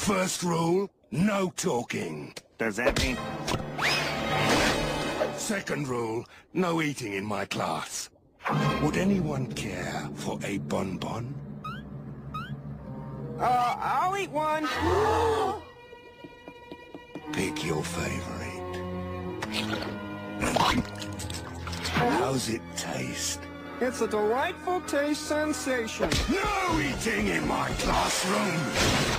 First rule, no talking. Does that mean... Second rule, no eating in my class. Would anyone care for a bonbon? Uh, I'll eat one. Pick your favorite. How's it taste? It's a delightful taste sensation. No eating in my classroom!